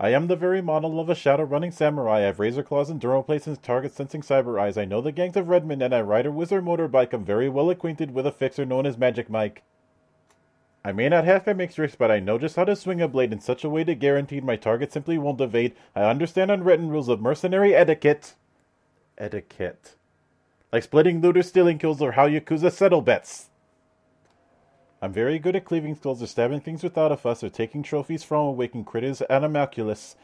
I am the very model of a shadow running samurai. I have razor claws and durable plates and target sensing cyber eyes. I know the gangs of Redmond and I ride a wizard motorbike. I'm very well acquainted with a fixer known as Magic Mike. I may not have my tricks, but I know just how to swing a blade in such a way to guarantee my target simply won't evade. I understand unwritten rules of mercenary etiquette. Etiquette. Like splitting loot or stealing kills or how Yakuza settle bets. I'm very good at cleaving skulls or stabbing things without a fuss or taking trophies from awakened critters animalculous.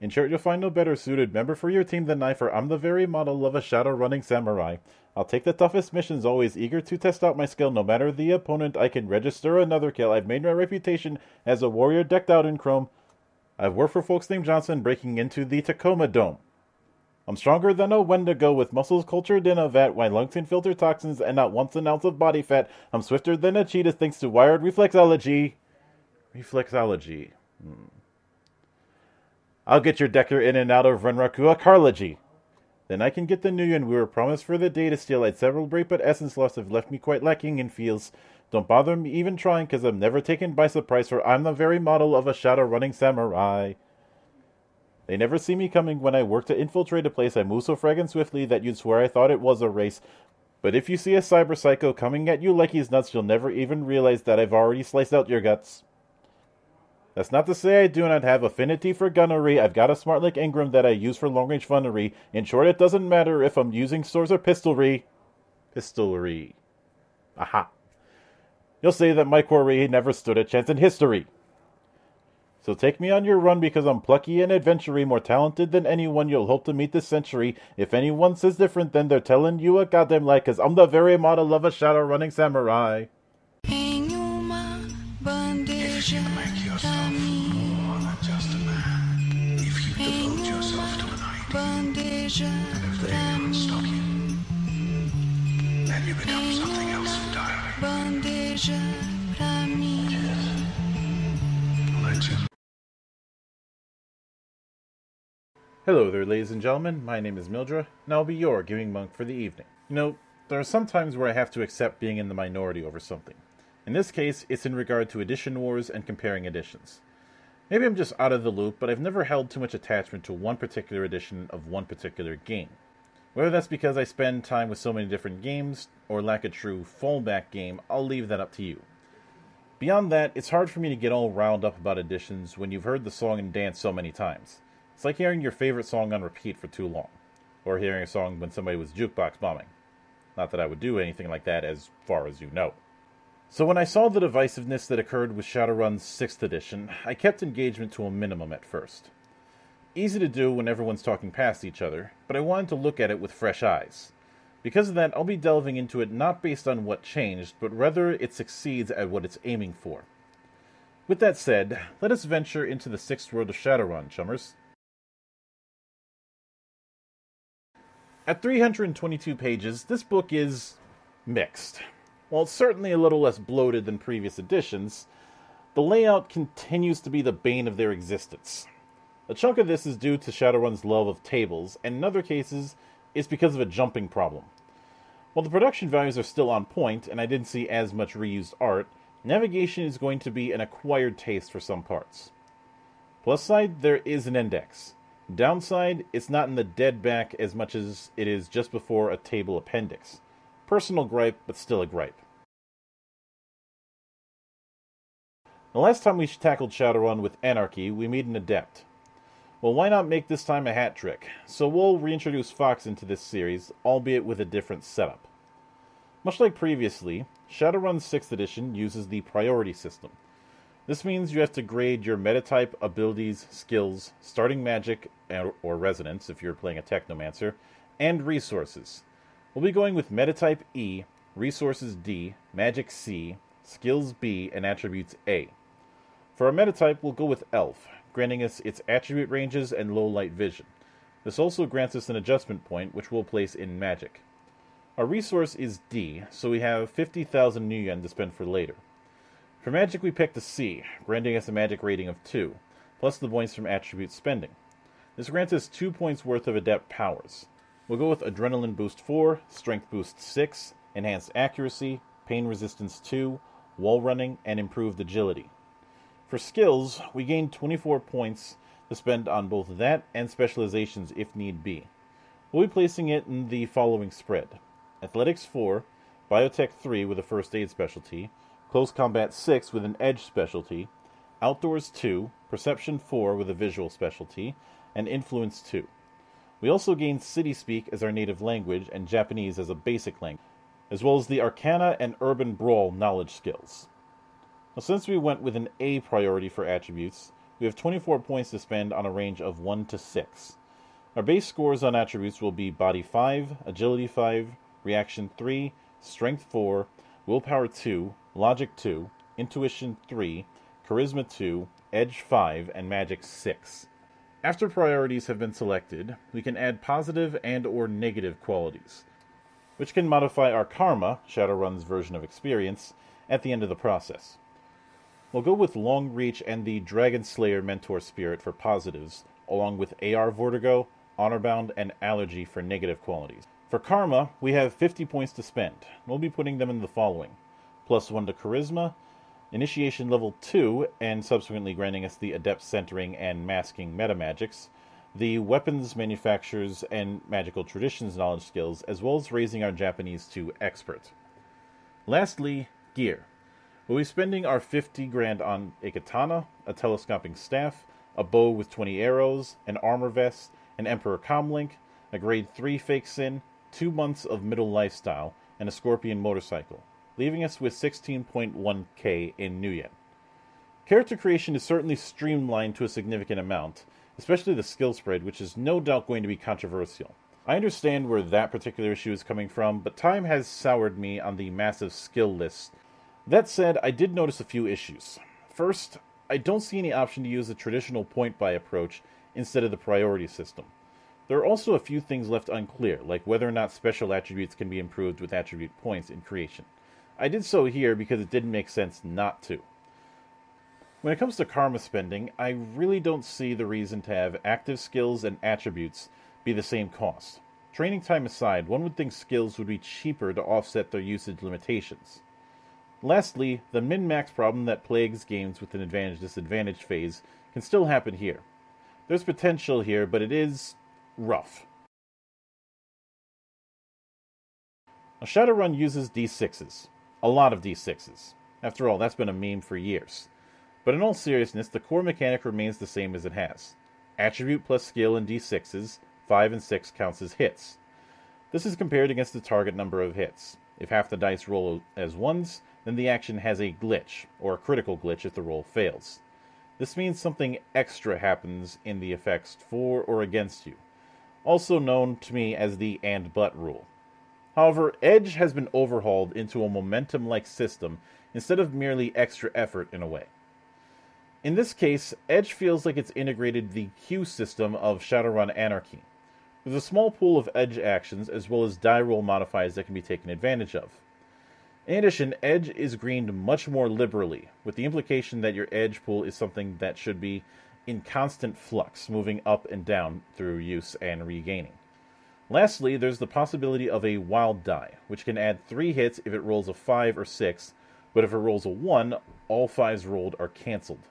In short, you'll find no better suited member for your team than I, for I'm the very model of a shadow running samurai. I'll take the toughest missions, always eager to test out my skill. No matter the opponent, I can register another kill. I've made my reputation as a warrior decked out in chrome. I've worked for folks named Johnson, breaking into the Tacoma Dome. I'm stronger than a Wendigo with muscles cultured in a vat, my lungs can filter toxins and not once an ounce of body fat. I'm swifter than a cheetah thanks to wired reflexology. Reflexology. Hmm. I'll get your Decker in and out of Renraku Arcology. Then I can get the new yen we were promised for the day to steal. I'd celebrate, but essence loss have left me quite lacking in feels. Don't bother me even trying, cause I'm never taken by surprise, for I'm the very model of a shadow running samurai. They never see me coming when I work to infiltrate a place. I move so fragging swiftly that you'd swear I thought it was a race. But if you see a cyber psycho coming at you like he's nuts, you'll never even realize that I've already sliced out your guts. That's not to say I do not have affinity for gunnery. I've got a smart like Ingram that I use for long range funnery. In short, it doesn't matter if I'm using swords or pistolry. Pistolry. Aha. You'll say that my quarry never stood a chance in history. So take me on your run because I'm plucky and adventury, more talented than anyone you'll hope to meet this century. If anyone says different, then they're telling you a goddamn lie, cause I'm the very model of a shadow running samurai. Bandeja pra mim. more than just a man. If you Em devote yourself to uma an idea, bandeja everything pra will stop mim. you. Then you become something else entirely. Bandeja pra mim. Legend. Hello there, ladies and gentlemen. My name is Mildra, and I'll be your gaming monk for the evening. You know, there are some times where I have to accept being in the minority over something. In this case, it's in regard to edition wars and comparing editions. Maybe I'm just out of the loop, but I've never held too much attachment to one particular edition of one particular game. Whether that's because I spend time with so many different games, or lack a true fallback game, I'll leave that up to you. Beyond that, it's hard for me to get all riled up about editions when you've heard the song and dance so many times. It's like hearing your favorite song on repeat for too long, or hearing a song when somebody was jukebox bombing. Not that I would do anything like that as far as you know. So when I saw the divisiveness that occurred with Shadowrun's 6th edition, I kept engagement to a minimum at first. Easy to do when everyone's talking past each other, but I wanted to look at it with fresh eyes. Because of that, I'll be delving into it not based on what changed, but rather it succeeds at what it's aiming for. With that said, let us venture into the sixth world of Shadowrun, chummers. At 322 pages, this book is mixed. While it's certainly a little less bloated than previous editions, the layout continues to be the bane of their existence. A chunk of this is due to Shadowrun's love of tables, and in other cases, it's because of a jumping problem. While the production values are still on point, and I didn't see as much reused art, navigation is going to be an acquired taste for some parts. Plus side, there is an index. Downside, it's not in the dead back as much as it is just before a table appendix. Personal gripe, but still a gripe. The last time we tackled Shadowrun with Anarchy, we made an adept. Well, why not make this time a hat trick? So we'll reintroduce Fox into this series, albeit with a different setup. Much like previously, Shadowrun 6th edition uses the priority system. This means you have to grade your metatype, abilities, skills, starting magic or resonance if you're playing a technomancer, and resources. We'll be going with metatype E, resources D, magic C, skills B, and attributes A. For our metatype, we'll go with Elf, granting us its attribute ranges and low light vision. This also grants us an adjustment point, which we'll place in magic. Our resource is D, so we have 50,000 new yen to spend for later. For magic, we picked a C, granting us a magic rating of 2, plus the points from attribute spending. This grants us 2 points worth of adept powers. We'll go with Adrenaline Boost 4, Strength Boost 6, Enhanced Accuracy, Pain Resistance 2, Wall Running, and Improved Agility. For skills, we gain 24 points to spend on both that and specializations if need be. We'll be placing it in the following spread Athletics 4, Biotech 3 with a first aid specialty, Close Combat 6 with an edge specialty, Outdoors 2, Perception 4 with a visual specialty, and Influence 2. We also gained City Speak as our native language and Japanese as a basic language, as well as the Arcana and Urban Brawl knowledge skills. Now, since we went with an A priority for attributes, we have 24 points to spend on a range of 1 to 6. Our base scores on attributes will be Body 5, Agility 5, Reaction 3, Strength 4, Willpower 2, Logic 2, Intuition 3, Charisma 2, Edge 5, and Magic 6. After priorities have been selected, we can add positive and or negative qualities, which can modify our karma, Shadowrun's version of experience, at the end of the process. We'll go with Long Reach and the Dragon Slayer Mentor Spirit for positives, along with AR Vertigo, Honorbound, and Allergy for negative qualities. For Karma, we have 50 points to spend. We'll be putting them in the following plus 1 to Charisma, Initiation level 2, and subsequently granting us the Adept Centering and Masking meta magics, the Weapons Manufacturers and Magical Traditions knowledge skills, as well as raising our Japanese to Expert. Lastly, Gear. We'll be spending our 50 grand on a katana, a telescoping staff, a bow with 20 arrows, an armor vest, an Emperor Comlink, a grade 3 fake SIN, two months of middle lifestyle, and a Scorpion motorcycle, leaving us with 16.1k in New Yen. Character creation is certainly streamlined to a significant amount, especially the skill spread, which is no doubt going to be controversial. I understand where that particular issue is coming from, but time has soured me on the massive skill list. That said, I did notice a few issues. First, I don't see any option to use the traditional point buy approach instead of the priority system. There are also a few things left unclear, like whether or not special attributes can be improved with attribute points in creation. I did so here because it didn't make sense not to. When it comes to karma spending, I really don't see the reason to have active skills and attributes be the same cost. Training time aside, one would think skills would be cheaper to offset their usage limitations. Lastly, the min max problem that plagues games with an advantage disadvantage phase can still happen here. There's potential here, but it is rough. Now, Shadowrun uses D6s. A lot of D6s. After all, that's been a meme for years. But in all seriousness, the core mechanic remains the same as it has. Attribute plus skill in D6s, 5 and 6 counts as hits. This is compared against the target number of hits. If half the dice roll as ones, then the action has a glitch, or a critical glitch if the roll fails. This means something extra happens in the effects for or against you also known to me as the and but rule. However, Edge has been overhauled into a momentum like system instead of merely extra effort in a way. In this case, Edge feels like it's integrated the Cue system of Shadowrun Anarchy. There's a small pool of Edge actions as well as die roll modifiers that can be taken advantage of. In addition, Edge is greened much more liberally, with the implication that your Edge pool is something that should be in constant flux, moving up and down through use and regaining. Lastly, there's the possibility of a wild die, which can add 3 hits if it rolls a 5 or 6, but if it rolls a 1, all 5s rolled are cancelled.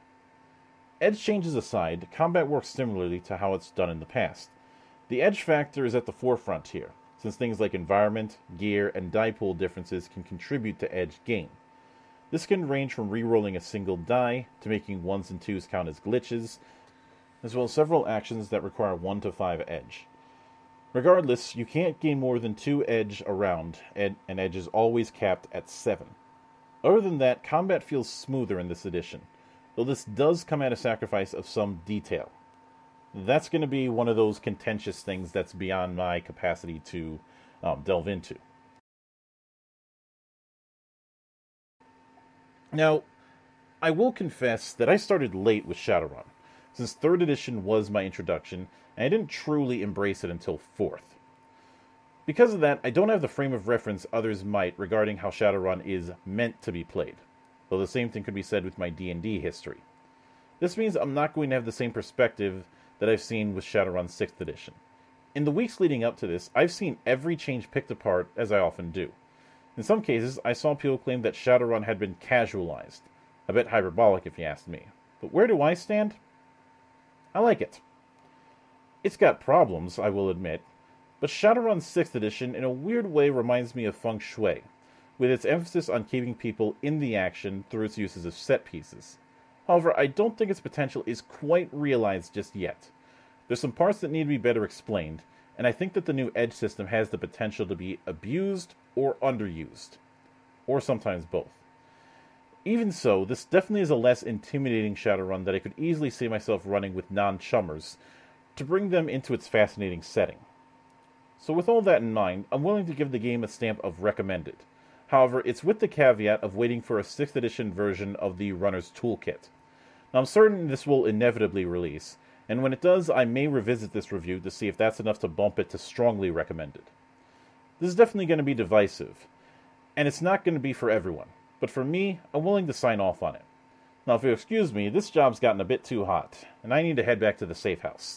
Edge changes aside, combat works similarly to how it's done in the past. The edge factor is at the forefront here, since things like environment, gear, and die pool differences can contribute to edge gain. This can range from re-rolling a single die to making ones and twos count as glitches, as well as several actions that require 1 to 5 edge. Regardless, you can't gain more than 2 edge around, and an edge is always capped at 7. Other than that, combat feels smoother in this edition, though this does come at a sacrifice of some detail. That's going to be one of those contentious things that's beyond my capacity to um, delve into. Now, I will confess that I started late with Shadowrun, since 3rd edition was my introduction, and I didn't truly embrace it until 4th. Because of that, I don't have the frame of reference others might regarding how Shadowrun is meant to be played, though the same thing could be said with my D&D history. This means I'm not going to have the same perspective that I've seen with Shadowrun 6th edition. In the weeks leading up to this, I've seen every change picked apart, as I often do. In some cases, I saw people claim that Shadowrun had been casualized. A bit hyperbolic, if you ask me. But where do I stand? I like it. It's got problems, I will admit, but Shadowrun 6th edition in a weird way reminds me of Feng Shui, with its emphasis on keeping people in the action through its uses of set pieces. However, I don't think its potential is quite realized just yet. There's some parts that need to be better explained, and I think that the new Edge system has the potential to be abused or underused, or sometimes both. Even so, this definitely is a less intimidating Shadowrun that I could easily see myself running with non chummers to bring them into its fascinating setting. So, with all that in mind, I'm willing to give the game a stamp of recommended. However, it's with the caveat of waiting for a 6th edition version of the Runner's Toolkit. Now, I'm certain this will inevitably release, and when it does, I may revisit this review to see if that's enough to bump it to strongly recommended. This is definitely going to be divisive, and it's not going to be for everyone, but for me, I'm willing to sign off on it. Now, if you'll excuse me, this job's gotten a bit too hot, and I need to head back to the safe house.